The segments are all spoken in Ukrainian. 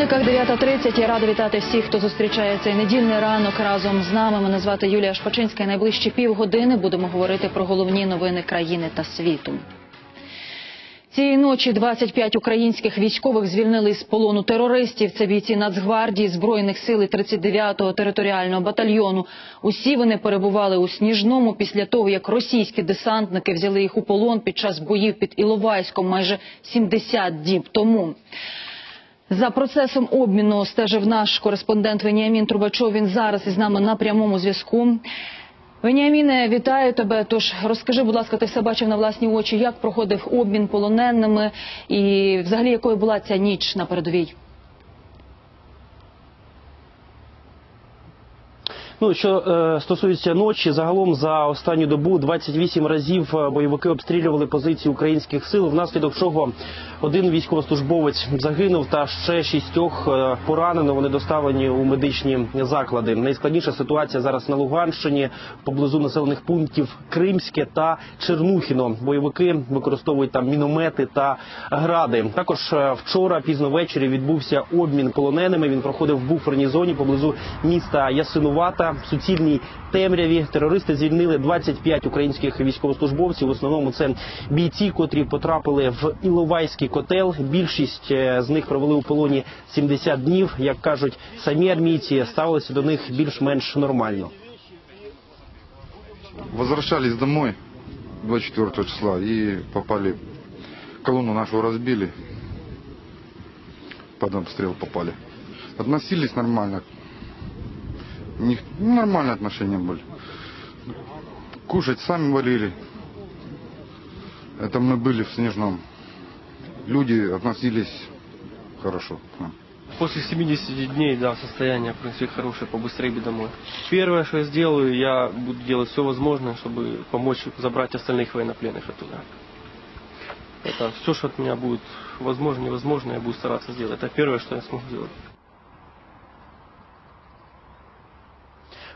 Годинниках 9.30 я рада вітати всіх, хто зустрічає цей недільний ранок разом з нами. Мене звати Юлія Шпачинська. І Найближчі півгодини будемо говорити про головні новини країни та світу. Цієї ночі 25 українських військових звільнили з полону терористів. Це бійці Нацгвардії, Збройних сил і 39-го територіального батальйону. Усі вони перебували у Сніжному після того, як російські десантники взяли їх у полон під час боїв під Іловайськом майже 70 діб тому. За процесом обміну стежив наш кореспондент Веніамін Трубачов. Він зараз із нами на прямому зв'язку. Веніаміне, вітаю тебе. Тож розкажи, будь ласка, ти все бачив на власні очі, як проходив обмін полоненими і взагалі якою була ця ніч на передовій? Ну що е, стосується ночі, загалом за останню добу 28 разів е, бойовики обстрілювали позиції українських сил, внаслідок чого один військовослужбовець загинув та ще шістьох е, поранено. Вони доставлені у медичні заклади. Найскладніша ситуація зараз на Луганщині поблизу населених пунктів Кримське та Чернухіно. Бойовики використовують там міномети та гради. Також е, вчора пізно ввечері відбувся обмін полоненими. Він проходив в буферній зоні поблизу міста Ясинувата. В суцільній темряві терористи звільнили 25 українських військовослужбовців. В основному це бійці, котрі потрапили в Іловайський котел. Більшість е, з них провели у полоні 70 днів. Як кажуть самі армійці, ставилися до них більш-менш нормально. Возвращались домой 24 числа и попали, колонну нашу разбили, под обстрел попали. Относились нормально. У них ну, нормальные отношения были. Кушать сами варили. Это мы были в Снежном. Люди относились хорошо к нам. После 70 дней, да, состояние, в принципе, хорошее, побыстрее бы домой. Первое, что я сделаю, я буду делать все возможное, чтобы помочь забрать остальных военнопленных оттуда. Это все, что от меня будет возможно, невозможно, я буду стараться сделать. Это первое, что я смогу сделать.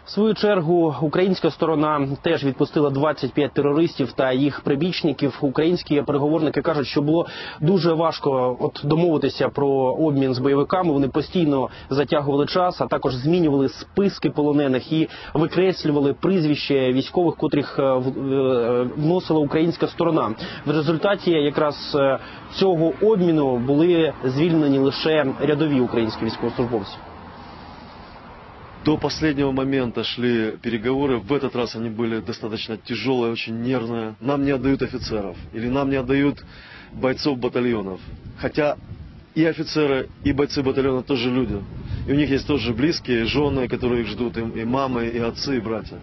В свою чергу українська сторона теж відпустила 25 терористів та їх прибічників. Українські переговорники кажуть, що було дуже важко от домовитися про обмін з бойовиками. Вони постійно затягували час, а також змінювали списки полонених і викреслювали прізвище військових, котрих е, е, вносила українська сторона. В результаті якраз е, цього обміну були звільнені лише рядові українські військовослужбовці. До последнего момента шли переговоры. В этот раз они были достаточно тяжелые, очень нервные. Нам не отдают офицеров или нам не отдают бойцов батальонов. Хотя и офицеры, и бойцы батальона тоже люди. И у них есть тоже близкие, жены, которые их ждут, и, мамы, и отцы, и братья.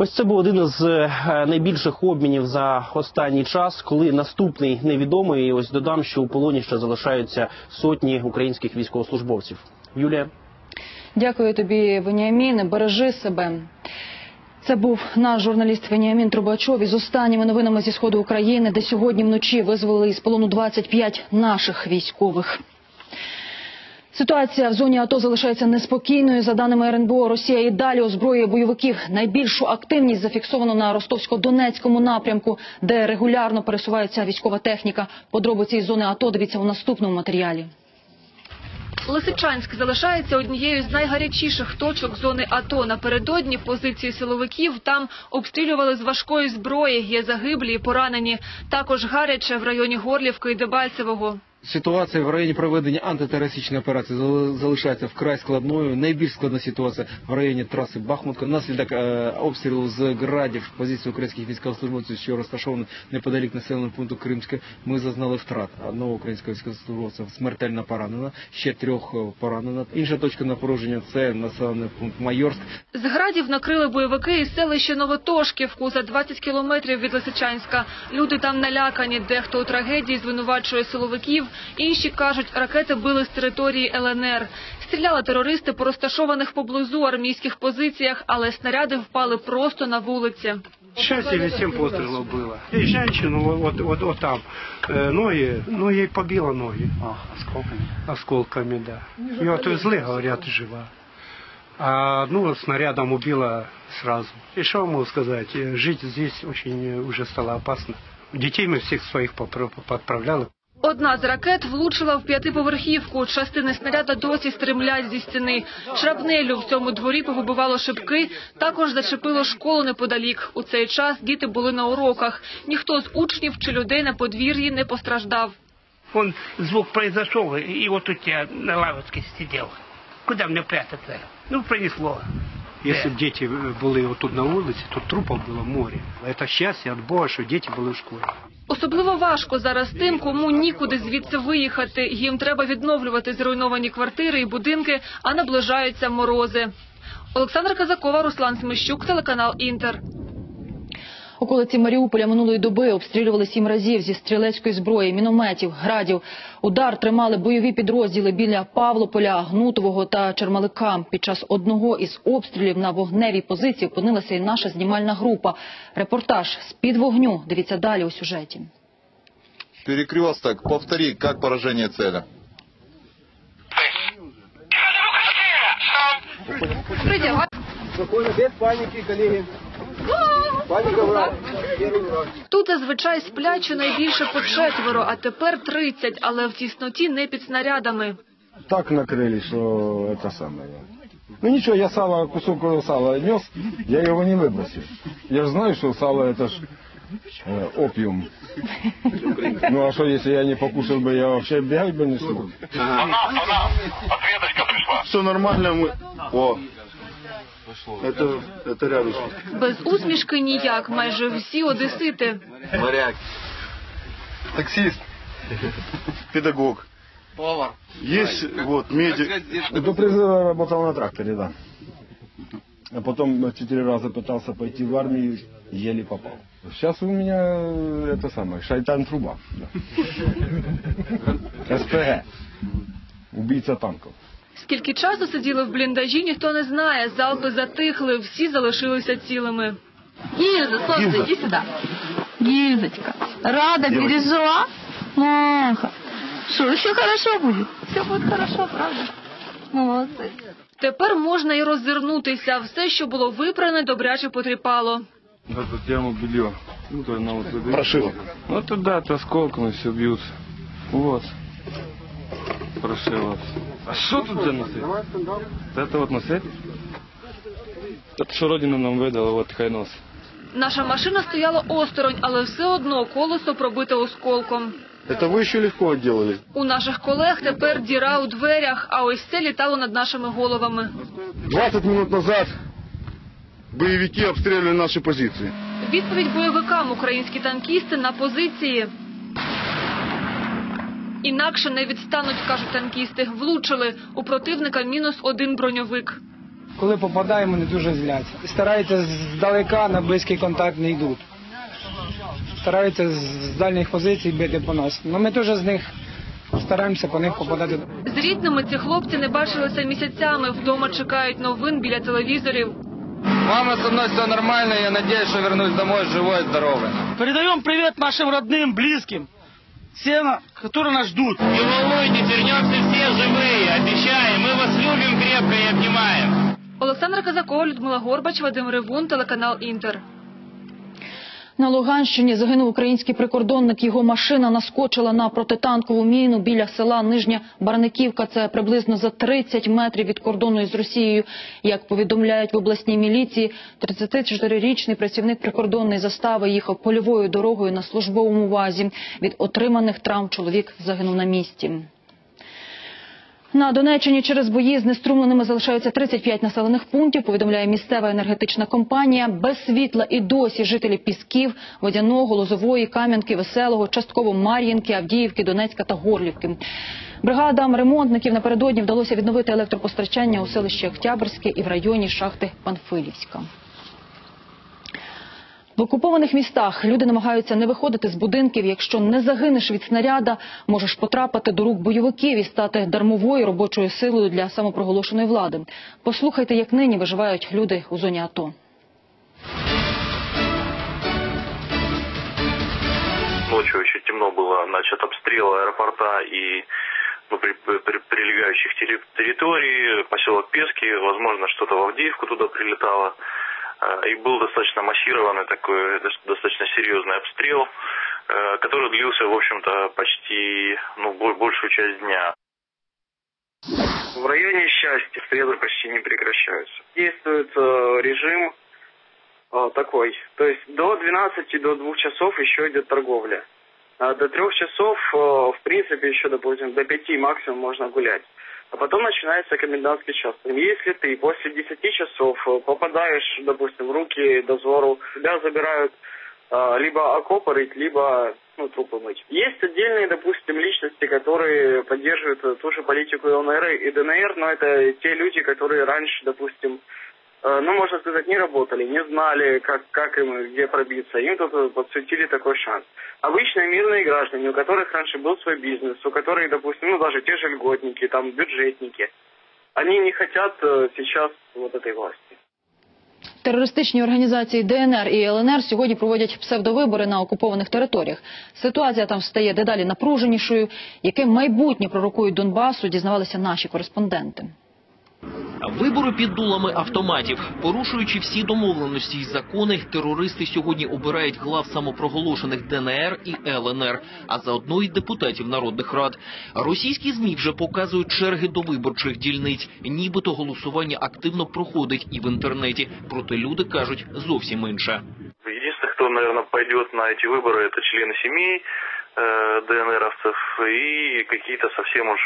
Ось це був один із е, найбільших обмінів за останній час, коли наступний невідомий. І ось додам, що у полоні ще залишаються сотні українських військовослужбовців. Юлія. Дякую тобі, Веніаміне. Бережи себе. Це був наш журналіст Веніамін Трубачов із останніми новинами зі сходу України, де сьогодні вночі визволили із полону 25 наших військових. Ситуація в зоні АТО залишається неспокійною. За даними РНБО, Росія і далі озброює бойовиків. Найбільшу активність зафіксовано на Ростовсько-Донецькому напрямку, де регулярно пересувається військова техніка. Подробиці із зони АТО дивіться у наступному матеріалі. Лисичанськ залишається однією з найгарячіших точок зони АТО. Напередодні позиції силовиків там обстрілювали з важкої зброї. Є загиблі і поранені. Також гаряче в районі Горлівки і Дебальцевого. Ситуація в районі проведення антитерористичної операції зали- залишається вкрай складною. Найбільш складна ситуація в районі траси Бахмутка. Наслідок е, обстрілу з градів позиції українських військовослужбовців, що розташовані неподалік населеного пункту Кримське, ми зазнали втрат. Одного українського військовослужбовця смертельно поранено, ще трьох е, поранено. Інша точка напруження це населений пункт Майорськ. З градів накрили бойовики і селище Новотошківку за 20 кілометрів від Лисичанська. Люди там налякані. Дехто у трагедії звинувачує силовиків. Інші кажуть, ракети били з території ЛНР. Стріляли терористи по розташованих поблизу армійських позиціях, але снаряди впали просто на вулиці. Шесть или семь пострелов было. И женщину вот, вот, вот, вот там э, ноги, ну ей побило ноги. осколками? Осколками, да. Ее отвезли, говорят, жива. А одну снарядом убило сразу. И что могу сказать, э, жить здесь очень э, уже стало опасно. Детей мы всех своих попро- подправляли. Одна з ракет влучила в п'ятиповерхівку. Частини снаряда досі стремлять зі стіни. Шрапнелю в цьому дворі повибивало шибки. Також зачепило школу неподалік. У цей час діти були на уроках. Ніхто з учнів чи людей на подвір'ї не постраждав. Он звук произошел, и вот тут я на лавочке сидел. Куда мне прятаться? Ну, пронесло. Если бы дети были вот тут на улице, то трупов было море. Это счастье от Бога, что дети были в школе. Особливо важко зараз тим, кому нікуди звідси виїхати. Їм треба відновлювати зруйновані квартири і будинки, а наближаються морози. Олександра Казакова, Руслан Смещук, телеканал Інтер. Околиці Маріуполя минулої доби обстрілювали сім разів зі стрілецької зброї, мінометів, градів. Удар тримали бойові підрозділи біля Павлополя, Гнутового та Чермалика. Під час одного із обстрілів на вогневій позиції опинилася і наша знімальна група. Репортаж з-під вогню. Дивіться далі у сюжеті. Перекресток, повтори, как поражение цели. Тут зазвичай сплять щонайбільше по четверо, а тепер тридцять, але в тісноті не під снарядами. так накрыли, что это самое. Ну ничего, я сало, кусок сала нес, я его не выбросил. Я же знаю, что сало это ж э, опиум. Ну а что, если я не покушал бы, я вообще бегать бы не смог. Все нормально, мы... О, это, это рядом. Без усмішки ніяк, майже всі одесити. Моряк. Таксист. Педагог. Повар. Есть вот медик. До призыва работал на тракторе, да. А потом четыре раза пытался пойти в армию, еле попал. Сейчас у меня э, это самое, шайтан труба. да. СПГ. Убийца танков. Скільки часу сиділи в бліндажі, ніхто не знає. Залпи затихли, всі залишилися цілими. Гильза, солнце, иди сюда. Гильзочка. Рада, пережила? Ах, что, все хорошо будет? Все будет хорошо, правда? Молодцы. Тепер можна і роззирнутися. Все, що було випране, добряче потріпало. Эту тему белье. Ну, то она вот туда. Прошила. Ну, туда, то осколками все бьются. Вот. Прошила. А что тут за носы? Это вот носы? Это что Родина нам выдала, вот хай нос. Наша машина стояла осторонь, але все одно колесо пробите осколком. Это вы еще легко отделали. У наших колег тепер діра у дверях, а ось це літало над нашими головами. 20 минут назад боевики обстреливали наши позиции. Відповідь бойовикам українські танкісти на позиції. Інакше не відстануть, кажуть танкісти. Влучили. У противника мінус один броньовик. Коли попадаємо, не дуже зляться. Стараються здалека на близький контакт не йдуть. Стараються з дальніх позицій бити по нас. Ну ми теж з них стараємося по них попадати. З рідними ці хлопці не бачилися місяцями. Вдома чекають новин біля телевізорів. Мама, со мной все нормально, я надеюсь, что вернусь домой живой здоровый. Передаем привет нашим родным, близким, всем, которые нас ждут. Не волнуйтесь, вернемся все живые, обещаем. Мы вас любим крепко и обнимаем. Олександра Казакова, Людмила Горбач, Вадим Ревун, телеканал Інтер. На Луганщині загинув український прикордонник. Його машина наскочила на протитанкову міну біля села Нижня Барниківка. Це приблизно за 30 метрів від кордону із Росією. Як повідомляють в обласній міліції, 34-річний працівник прикордонної застави їхав польовою дорогою на службовому вазі. Від отриманих травм чоловік загинув на місці. На Донеччині через бої з неструмленими залишаються 35 населених пунктів, повідомляє місцева енергетична компанія. Без світла і досі жителі Пісків, Водяного, Лозової, Кам'янки, Веселого, частково Мар'їнки, Авдіївки, Донецька та Горлівки. Бригадам ремонтників напередодні вдалося відновити електропостачання у селищі Октябрьське і в районі шахти Панфилівська. В окупованих містах люди намагаються не виходити з будинків. Якщо не загинеш від снаряда, можеш потрапити до рук бойовиків і стати дармовою робочою силою для самопроголошеної влади. Послухайте, як нині виживають люди у зоні АТО. Ночью еще темно было, значит, обстрел аэропорта и ну, при, при- прилегающих территорий, поселок Пески, возможно, что-то в Авдеевку туда прилетало. Э, И был достаточно массированный такой, дос- достаточно серьезный обстрел. э, который длился, в общем-то, почти, ну, бо- большую часть дня. В районе счастья стрелы почти не прекращаются. Действует режим э, такой. То есть до 12, до 2 часов еще идет торговля. А до 3 часов, э, в принципе, еще, допустим, до 5 максимум можно гулять. А потом начинается комендантский час. Если ты после 10 часов э, попадаешь, допустим, в руки дозору, тебя забирают э, либо окопы рыть, либо ну, трупы мыть. Есть отдельные, допустим, личности, которые поддерживают э, ту же политику ЛНР и ДНР, но это те люди, которые раньше, допустим, ну, можно сказать, не работали, не знали, как, как им, и где пробиться. Им тут э, подсветили такой шанс. Обычные мирные граждане, у которых раньше был свой бизнес, у которых, допустим, ну, даже те же льготники, там, бюджетники, они не хотят э, сейчас вот этой власти. Терористичні організації ДНР і ЛНР сьогодні проводять псевдовибори на окупованих територіях. Ситуація там стає дедалі напруженішою. Яке майбутнє пророкують Донбасу, дізнавалися наші кореспонденти. Вибори під дулами автоматів, порушуючи всі домовленості й закони, терористи сьогодні обирають глав самопроголошених ДНР і ЛНР, а заодно й депутатів народних рад. Російські змі вже показують черги до виборчих дільниць, нібито голосування активно проходить і в інтернеті. Проте люди кажуть зовсім інше. Единственный, кто, наверное, пойдет на эти выборы, это члены семей э, ДНРовцев и какие-то совсем уж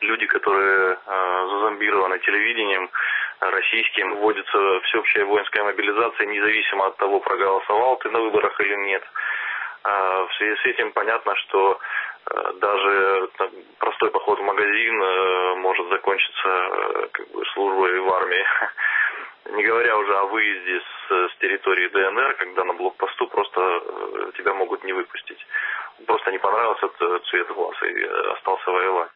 люди, которые э, зазомбированы телевидением э, российским. Вводится всеобщая воинская мобилизация, независимо от того, проголосовал ты на выборах или нет. А в связи с этим понятно, что э, даже там, простой поход в магазин э, может закончиться э, как бы, службой в армии. Не говоря уже о выезде с, с территории ДНР, когда на блокпосту просто э, тебя могут не выпустить. Просто не понравился цвет глаз и э, остался воевать.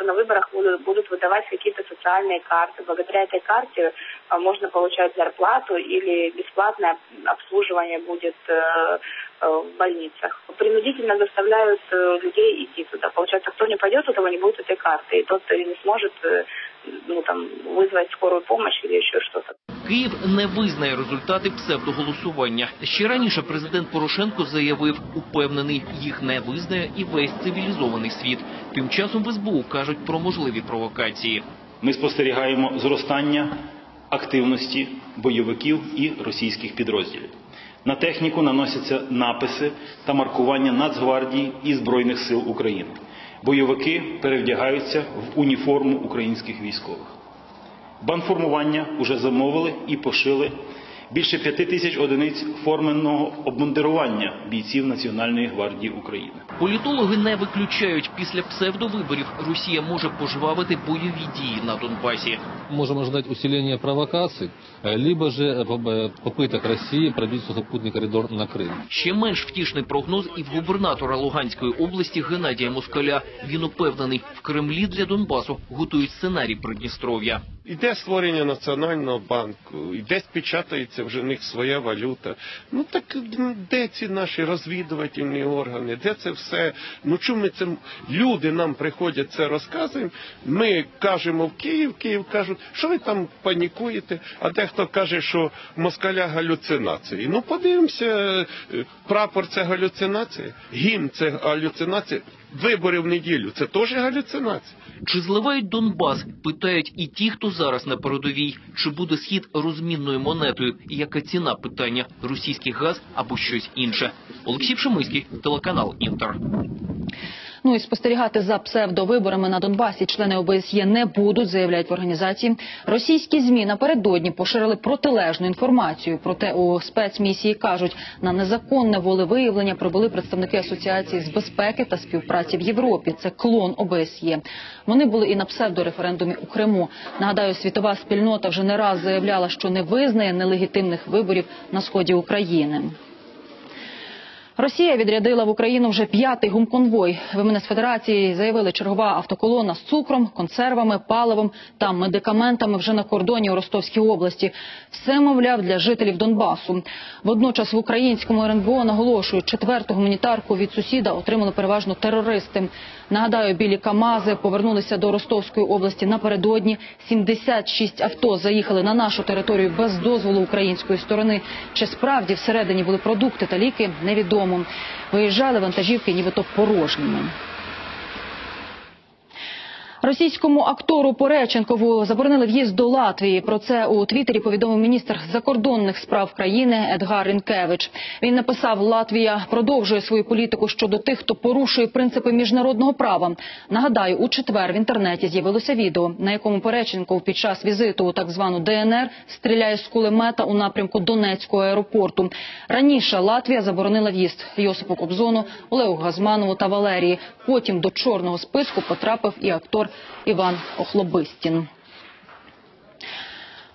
Что на выборах будут, будут выдавать какие-то социальные карты. Благодаря этой карте а, можно получать зарплату или бесплатное обслуживание будет э, э, в больницах. Принудительно заставляют э, людей идти туда. Получается, кто не пойдет, у того не будет этой карты. И тот э, не сможет э, ну, там, вызвать скорую помощь или еще что-то. Київ не визнає результати псевдоголосування. Ще раніше президент Порошенко заявив, упевнений, їх не визнає і весь цивілізований світ. Тим часом в СБУ кажуть про можливі провокації. Ми спостерігаємо зростання активності бойовиків і російських підрозділів. На техніку наносяться написи та маркування Нацгвардії і Збройних сил України. Бойовики перевдягаються в уніформу українських військових. Банформування вже замовили і пошили більше п'яти тисяч одиниць форменного обмундирування бійців Національної гвардії України. Політологи не виключають, після псевдовиборів Росія може пожвавити бойові дії на Донбасі. Можем ожидать усиления провокаций, э, либо же э, поб- э, попыток России пробить сухопутный коридор на Крым. Ще менш втішний прогноз і в губернатора Луганської області Геннадія Москаля. Він упевнений, в Кремлі для Донбасу готують сценарій Придністров'я. Іде створення національного банку, і десь печатається вже в них своя валюта. Ну так де ці наші розвідувальні органи? Де це все? Ну чому ми це люди нам приходять це розказуємо? Ми кажемо в Київ, Київ кажуть, що ви там панікуєте? А дехто каже, що москаля галюцинації. Ну подивимося, е, прапор це галюцинація, гімн це галюцинація. Вибори в неділю це теж галюцинація. Чи зливають Донбас? Питають і ті, хто зараз на передовій. Чи буде схід розмінною монетою? Яка ціна питання? Російський газ або щось інше? Олексій Пшемиський, телеканал Інтер. Ну і спостерігати за псевдовиборами на Донбасі члени ОБСЄ не будуть, заявляють в організації. Російські змі напередодні поширили протилежну інформацію. Проте у спецмісії кажуть, на незаконне волевиявлення прибули представники асоціації з безпеки та співпраці в Європі. Це клон ОБСЄ. Вони були і на псевдореферендумі у Криму. Нагадаю, світова спільнота вже не раз заявляла, що не визнає нелегітимних виборів на сході України. Росія відрядила в Україну вже п'ятий гумконвой. В МНС Федерації заявили, чергова автоколона з цукром, консервами, паливом та медикаментами вже на кордоні у Ростовській області. Все, мовляв, для жителів Донбасу. Водночас в українському РНБО наголошують, четверту гуманітарку від сусіда отримали переважно терористи. Нагадаю, білі Камази повернулися до Ростовської області напередодні. 76 авто заїхали на нашу територію без дозволу української сторони. Чи справді всередині були продукти та ліки, невідомо. Додому. Виїжджали вантажівки нібито порожніми. Російському актору Пореченкову заборонили в'їзд до Латвії. Про це у Твіттері повідомив міністр закордонних справ країни Едгар Рінкевич. Він написав: Латвія продовжує свою політику щодо тих, хто порушує принципи міжнародного права. Нагадаю, у четвер в інтернеті з'явилося відео, на якому Пореченков під час візиту у так звану ДНР стріляє з кулемета у напрямку Донецького аеропорту. Раніше Латвія заборонила в'їзд Йосипу Кобзону, Олегу Газманову та Валерії. Потім до чорного списку потрапив і актор Іван Охлобистін.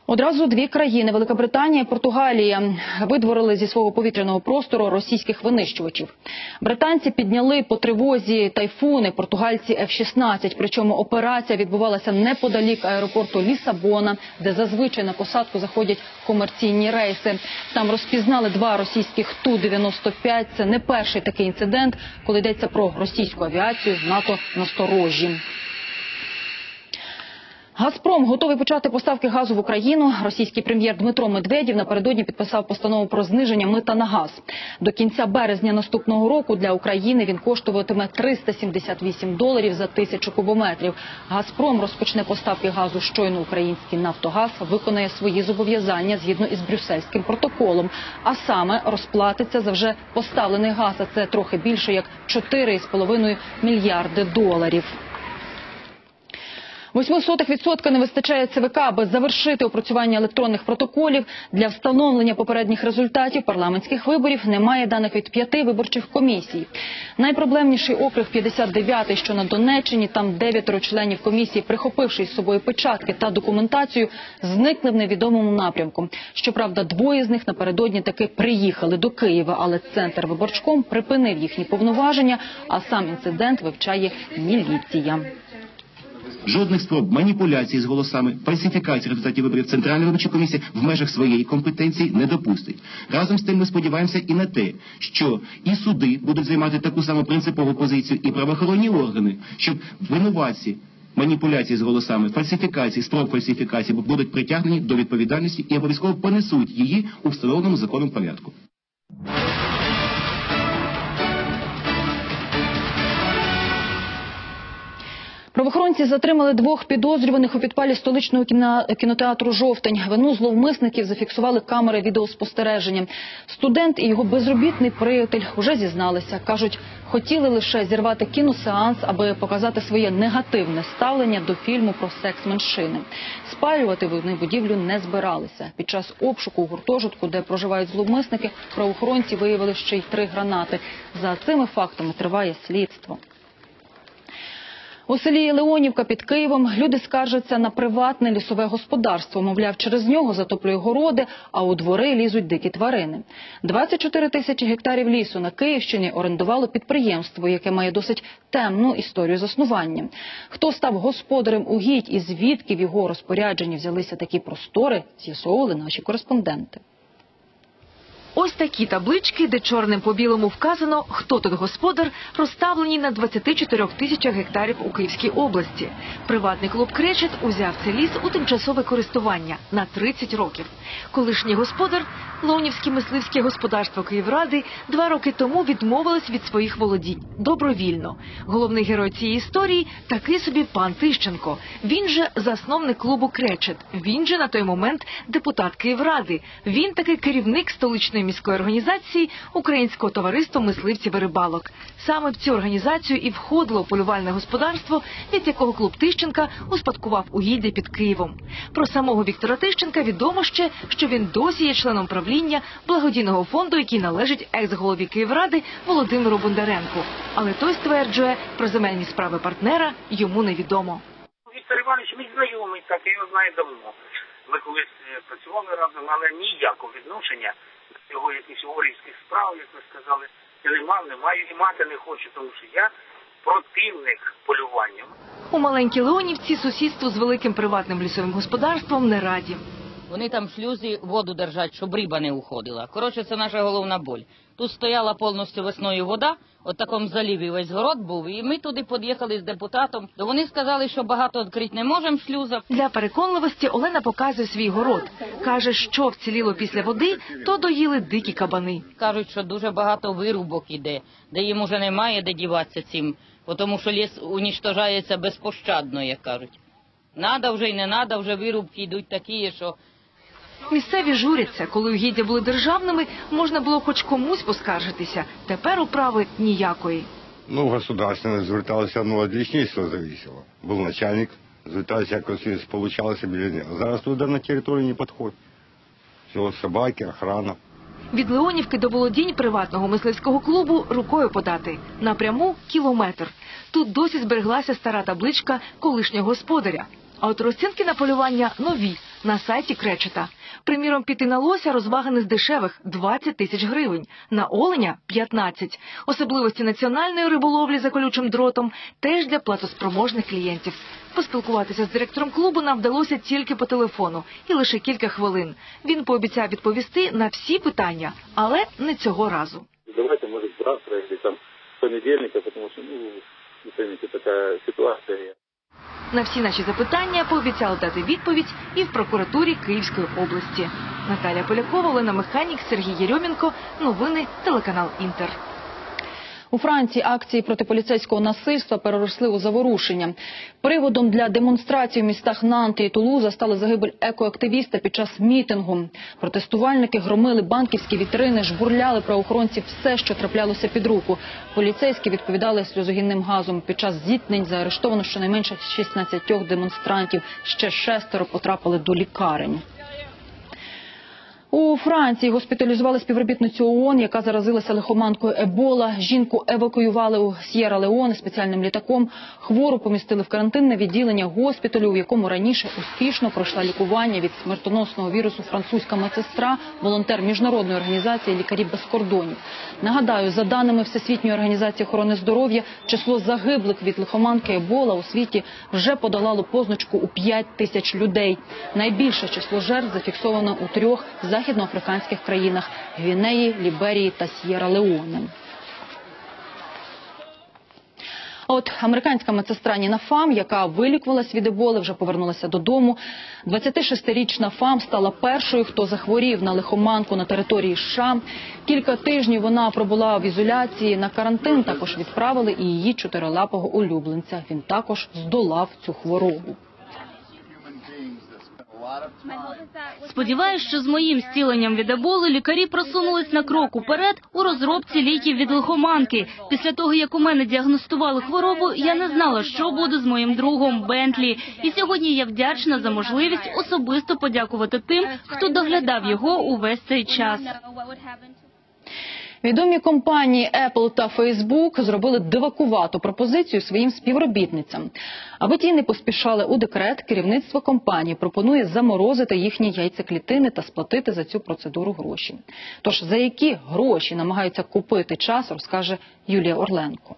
Одразу дві країни Велика Британія і Португалія видворили зі свого повітряного простору російських винищувачів. Британці підняли по тривозі тайфуни, португальці F-16. Причому операція відбувалася неподалік аеропорту Лісабона, де зазвичай на посадку заходять комерційні рейси. Там розпізнали два російських Ту-95. Це не перший такий інцидент, коли йдеться про російську авіацію з НАТО насторожі. Газпром готовий почати поставки газу в Україну. Російський прем'єр Дмитро Медведєв напередодні підписав постанову про зниження мита на газ. До кінця березня наступного року для України він коштуватиме 378 доларів за тисячу кубометрів. Газпром розпочне поставки газу. Щойно український Нафтогаз виконає свої зобов'язання згідно із брюссельським протоколом. А саме розплатиться за вже поставлений газ. А це трохи більше як 4,5 мільярди доларів. 0,08% не вистачає ЦВК, аби завершити опрацювання електронних протоколів для встановлення попередніх результатів парламентських виборів. Немає даних від п'яти виборчих комісій. Найпроблемніший округ 59-й, що на Донеччині. Там дев'ятеро членів комісії, прихопивши з собою печатки та документацію, зникли в невідомому напрямку. Щоправда, двоє з них напередодні таки приїхали до Києва, але центр виборчком припинив їхні повноваження, а сам інцидент вивчає міліція. Жодних спроб маніпуляцій з голосами, фальсифікації результатів виборів Центральна виборча комісія в межах своєї компетенції не допустить. Разом з тим ми сподіваємося і на те, що і суди будуть займати таку саму принципову позицію, і правоохоронні органи, щоб винуватці маніпуляцій з голосами, фальсифікацій, спроб фальсифікації будуть притягнені до відповідальності і обов'язково понесуть її у встановленому законом порядку. Правоохоронці затримали двох підозрюваних у підпалі столичного кіно- кінотеатру Жовтень. Вину зловмисників зафіксували камери відеоспостереження. Студент і його безробітний приятель уже зізналися. кажуть, хотіли лише зірвати кіносеанс, аби показати своє негативне ставлення до фільму про секс меншини. Спалювати вони будівлю не збиралися. Під час обшуку у гуртожитку, де проживають зловмисники, правоохоронці виявили ще й три гранати. За цими фактами триває слідство. У селі Леонівка під Києвом люди скаржаться на приватне лісове господарство. Мовляв, через нього затоплює городи, а у двори лізуть дикі тварини. 24 тисячі гектарів лісу на Київщині орендувало підприємство, яке має досить темну історію заснування. Хто став господарем угідь і звідки в його розпорядженні взялися такі простори, з'ясовували наші кореспонденти. Ось такі таблички, де чорним по білому вказано, хто тут господар, розставлені на 24 тисячах гектарів у Київській області. Приватний клуб Кречет узяв цей ліс у тимчасове користування на 30 років. Колишній господар Лоунівське мисливське господарство Київради два роки тому відмовилось від своїх володінь добровільно. Головний герой цієї історії такий собі пан Тищенко. Він же засновник клубу Кречет. Він же на той момент депутат Київради. Він таки керівник столичної міської організації Українського товариства мисливців і рибалок. Саме в цю організацію і входило полювальне господарство, від якого клуб Тищенка успадкував угіддя під Києвом. Про самого Віктора Тищенка відомо ще, що він досі є членом правління благодійного фонду, який належить екс-голові Київради Володимиру Бондаренку. Але той стверджує, про земельні справи партнера йому невідомо. Віктор Іванович мій знайомий, так я його знаю давно. Ми колись е, працювали разом, але ніякого відношення його якихось орівських справ, як ви сказали, я не мав, не маю і мати не хочу, тому що я противник полювання. У маленькій Леонівці сусідство з великим приватним лісовим господарством не раді. Вони там в шлюзі воду держать, щоб риба не уходила. Коротше, це наша головна боль. Тут стояла повністю весною вода, от такому заліві весь город був, і ми туди під'їхали з депутатом. То вони сказали, що багато відкрити не можемо шлюза. Для переконливості Олена показує свій город. Каже, що вціліло після води, то доїли дикі кабани. Кажуть, що дуже багато вирубок іде, де їм уже немає де діватися цим, тому що ліс уніштожається безпощадно, як кажуть. Надо вже й не надо, вже вирубки йдуть такі, що Місцеві журяться, коли угіддя були державними, можна було хоч комусь поскаржитися. Тепер управи ніякої. Ну, государственное зверталося, ну, від лісничества зависело. Був начальник, зверталися, якось получалося біля нього. Зараз туди на територію не підходить. Все, собаки, охрана. Від Леонівки до володінь приватного мисливського клубу рукою подати. Напряму кілометр. Тут досі збереглася стара табличка колишнього господаря. А от розцінки на полювання нові на сайті Кречета. Приміром, піти на лося розваги не з дешевих 20 тисяч гривень, на оленя 15. Особливості національної риболовлі за колючим дротом теж для платоспроможних клієнтів. Поспілкуватися з директором клубу нам вдалося тільки по телефону і лише кілька хвилин. Він пообіцяв відповісти на всі питання, але не цього разу. Давайте, может, завтра или там с понедельника, потому что, ну, такая ситуация. На всі наші запитання пообіцяли дати відповідь і в прокуратурі Київської області. Наталя Полякова, Олена Механік, Сергій Єрьомінко. Новини телеканал Інтер. У Франції акції проти поліцейського насильства переросли у заворушення. Приводом для демонстрацій у містах Нанти і Тулуза стала загибель екоактивіста під час мітингу. Протестувальники громили банківські вітрини, жбурляли правоохоронців все, що траплялося під руку. Поліцейські відповідали сльозогінним газом. Під час зіткнень заарештовано щонайменше 16 демонстрантів. Ще шестеро потрапили до лікарень. У Франції госпіталізували співробітницю ООН, яка заразилася лихоманкою Ебола. Жінку евакуювали у С'єра Леоне спеціальним літаком. Хвору помістили в карантинне відділення госпіталю, у якому раніше успішно пройшла лікування від смертоносного вірусу французька медсестра, волонтер міжнародної організації Лікарі без кордонів. Нагадаю, за даними Всесвітньої організації охорони здоров'я, число загиблих від лихоманки Ебола у світі вже подолало позначку у 5 тисяч людей. Найбільше число жертв зафіксовано у трьох західноафриканських країнах – Гвінеї, Ліберії та С'єра-Леоне. От американська медсестра Ніна Фам, яка вилікувалась від еболи, вже повернулася додому. 26-річна Фам стала першою, хто захворів на лихоманку на території США. Кілька тижнів вона пробула в ізоляції. На карантин також відправили і її чотирилапого улюбленця. Він також здолав цю хворобу. Сподіваюсь, що з моїм зціленням від еболи лікарі просунулись на крок уперед у розробці ліків від лихоманки. Після того, як у мене діагностували хворобу, я не знала, що буде з моїм другом Бентлі. І сьогодні я вдячна за можливість особисто подякувати тим, хто доглядав його увесь цей час. Відомі компанії Apple та Facebook зробили дивакувату пропозицію своїм співробітницям. Аби ті не поспішали у декрет, керівництво компанії пропонує заморозити їхні яйцеклітини та сплатити за цю процедуру гроші. Тож за які гроші намагаються купити час, розкаже Юлія Орленко.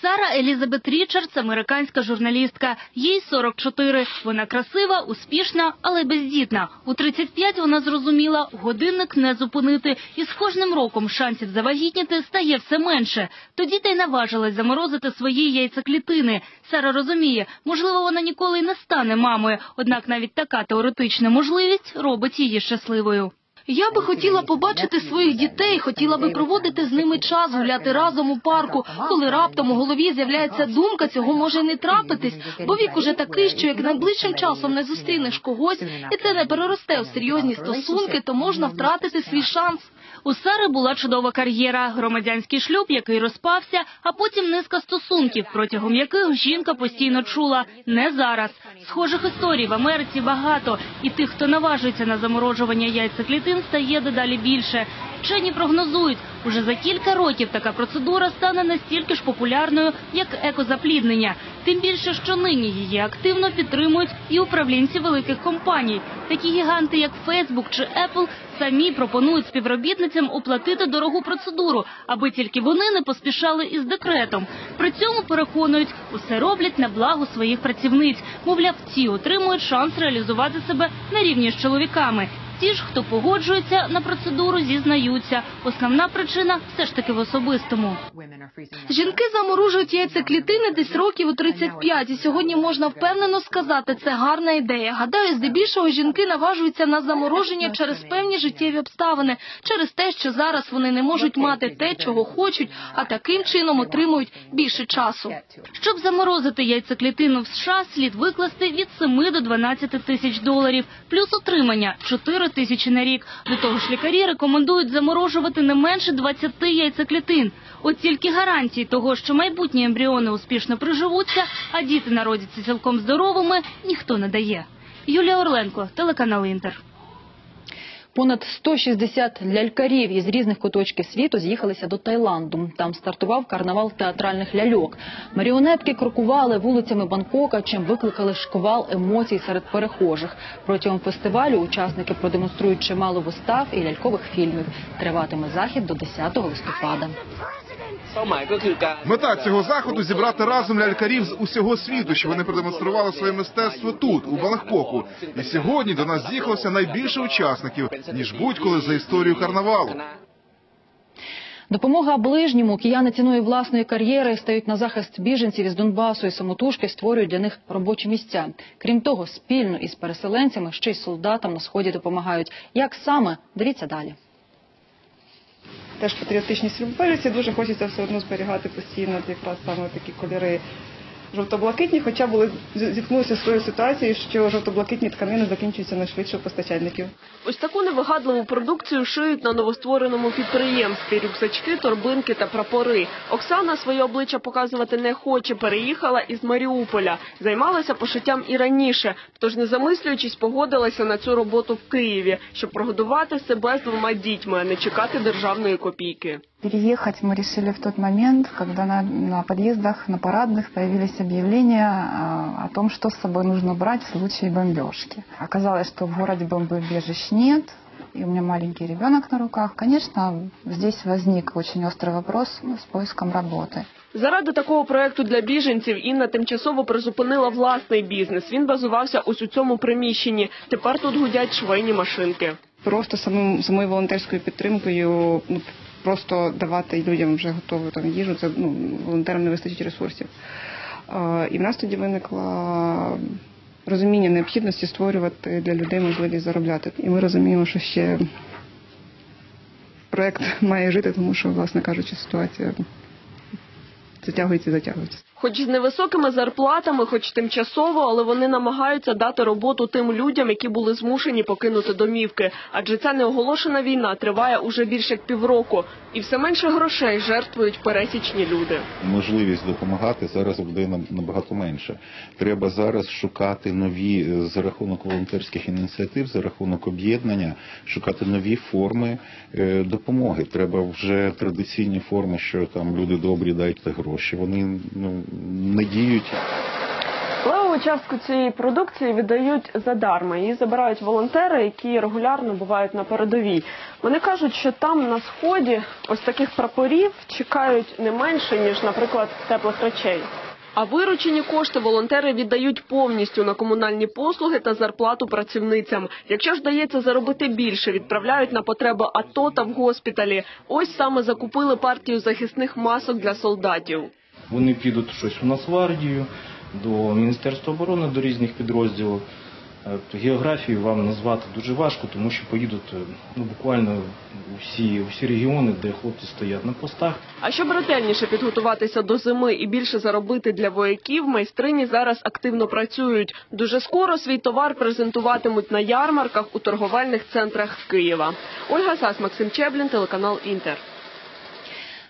Сара Елізабет Річардс – американська журналістка. Їй 44. Вона красива, успішна, але бездітна. У 35 вона зрозуміла, годинник не зупинити. І з кожним роком шансів завагітніти стає все менше. Тоді та й наважилась заморозити свої яйцеклітини. Сара розуміє, можливо, вона ніколи й не стане мамою. Однак навіть така теоретична можливість робить її щасливою. Я би хотіла побачити своїх дітей, хотіла би проводити з ними час, гуляти разом у парку. Коли раптом у голові з'являється думка, цього може не трапитись, бо вік уже такий, що як найближчим часом не зустрінеш когось, і це не переросте у серйозні стосунки, то можна втратити свій шанс. У Сари була чудова кар'єра, громадянський шлюб, який розпався, а потім низка стосунків, протягом яких жінка постійно чула «не зараз». Схожих історій в Америці багато, і тих, хто наважується на заморожування яйцеклітин, стає дедалі більше. Вчені прогнозують, уже за кілька років така процедура стане настільки ж популярною, як екозапліднення. Тим більше, що нині її активно підтримують і управлінці великих компаній. Такі гіганти, як Facebook чи Apple, самі пропонують співробітницям оплатити дорогу процедуру, аби тільки вони не поспішали із декретом. При цьому переконують, усе роблять на благо своїх працівниць. Мовляв, ці отримують шанс реалізувати себе на рівні з чоловіками. Ті ж, хто погоджується на процедуру, зізнаються. Основна причина все ж таки в особистому. Жінки заморожують яйцеклітини десь років у 35, і сьогодні можна впевнено сказати, це гарна ідея. Гадаю, здебільшого жінки наважуються на замороження через певні життєві обставини, через те, що зараз вони не можуть мати те, чого хочуть, а таким чином отримують більше часу. Щоб заморозити яйцеклітину в США, слід викласти від 7 до 12 тисяч доларів, плюс утримання 4 тисячі на рік. До того ж, лікарі рекомендують заморожувати не менше 20 яйцеклітин. От тільки гарантії того, що майбутні ембріони успішно приживуться, а діти народяться цілком здоровими, ніхто не дає. Юлія Орленко, телеканал Інтер. Понад 160 лялькарів із різних куточків світу з'їхалися до Таїланду. Там стартував карнавал театральних ляльок. Маріонетки крокували вулицями Бангкока, чим викликали шквал емоцій серед перехожих. Протягом фестивалю учасники продемонструють чимало вистав і лялькових фільмів. Триватиме захід до 10 листопада. Мета цього заходу зібрати разом лялькарів з усього світу, щоб вони продемонстрували своє мистецтво тут, у Бангкоку. І сьогодні до нас з'їхалося найбільше учасників ніж будь-коли за історію карнавалу. Допомога ближньому кияни ціною власної кар'єри стають на захист біженців із Донбасу і самотужки створюють для них робочі місця. Крім того, спільно із переселенцями ще й солдатам на сході допомагають. Як саме дивіться далі. Теж патріотичність любові, дуже хочеться все одно зберігати постійно якраз саме такі кольори жовто-блакитні, хоча були зіткнулися з тою ситуацією, що жовто-блакитні тканини закінчуються найшвидше у постачальників. Ось таку невигадливу продукцію шиють на новоствореному підприємстві: рюкзачки, торбинки та прапори. Оксана своє обличчя показувати не хоче. Переїхала із Маріуполя, займалася пошиттям і раніше. Тож, не замислюючись, погодилася на цю роботу в Києві, щоб прогодувати себе з двома дітьми, а не чекати державної копійки. Переехать мы решили в тот момент, когда на, на подъездах, на парадных появились объявления а, о том, что с собой нужно брать в случае бомбежки. Оказалось, что в городе бомбоубежищ нет, и у меня маленький ребенок на руках. Конечно, здесь возник очень острый вопрос ну, с поиском работы. Заради такого проекту для біженців Інна тимчасово призупинила власний бізнес. Він базувався ось у цьому приміщенні. Тепер тут гудять швейні машинки. Просто самим самою волонтерською підтримкою ну, просто давати людям вже готову там їжу. Це ну волонтерам не вистачить ресурсів. І в нас тоді виникла розуміння необхідності створювати для людей можливість заробляти. І ми розуміємо, що ще проект має жити, тому що, власне кажучи, ситуація затягується і затягується. Хоч з невисокими зарплатами, хоч тимчасово, але вони намагаються дати роботу тим людям, які були змушені покинути домівки. Адже ця неоголошена війна триває уже більше як півроку, і все менше грошей жертвують пересічні люди. Можливість допомагати зараз буде набагато менше. Треба зараз шукати нові за рахунок волонтерських ініціатив, за рахунок об'єднання, шукати нові форми е, допомоги. Треба вже традиційні форми, що там люди добрі дайте гроші. Вони ну не діють. Левову частку цієї продукції віддають задарма. Її забирають волонтери, які регулярно бувають на передовій. Вони кажуть, що там на сході ось таких прапорів чекають не менше ніж, наприклад, теплих речей. А виручені кошти волонтери віддають повністю на комунальні послуги та зарплату працівницям. Якщо ж дається заробити більше, відправляють на потреби АТО та в госпіталі. Ось саме закупили партію захисних масок для солдатів. Вони підуть щось у Нацгвардію, до Міністерства оборони, до різних підрозділів. Географію вам назвати дуже важко, тому що поїдуть ну, буквально всі, всі регіони, де хлопці стоять на постах. А щоб ретельніше підготуватися до зими і більше заробити для вояків, майстрині зараз активно працюють. Дуже скоро свій товар презентуватимуть на ярмарках у торговельних центрах Києва. Ольга Сас, Максим Чеблін, телеканал Інтер.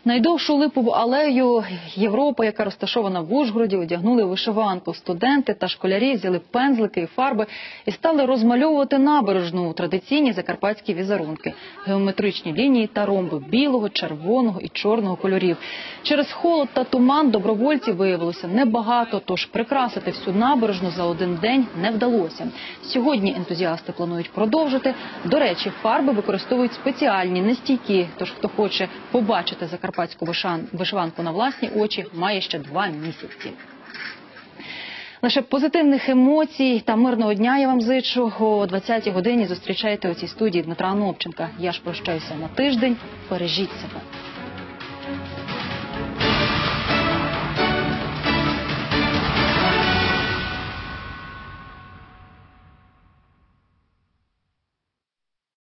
Найдовшу липову алею Європи, яка розташована в Ужгороді, одягнули вишиванку. Студенти та школярі взяли пензлики і фарби і стали розмальовувати набережну у традиційні закарпатські візерунки, геометричні лінії та ромби білого, червоного і чорного кольорів. Через холод та туман добровольців виявилося небагато, тож прикрасити всю набережну за один день не вдалося. Сьогодні ентузіасти планують продовжити. До речі, фарби використовують спеціальні, нестійкі. Тож хто хоче побачити закарпатську вишиванку на власні очі, має ще два місяці. Лише позитивних емоцій та мирного дня я вам зичу. О 20-й годині зустрічайте у цій студії Дмитра Новченка. Я ж прощаюся на тиждень. Бережіть себе.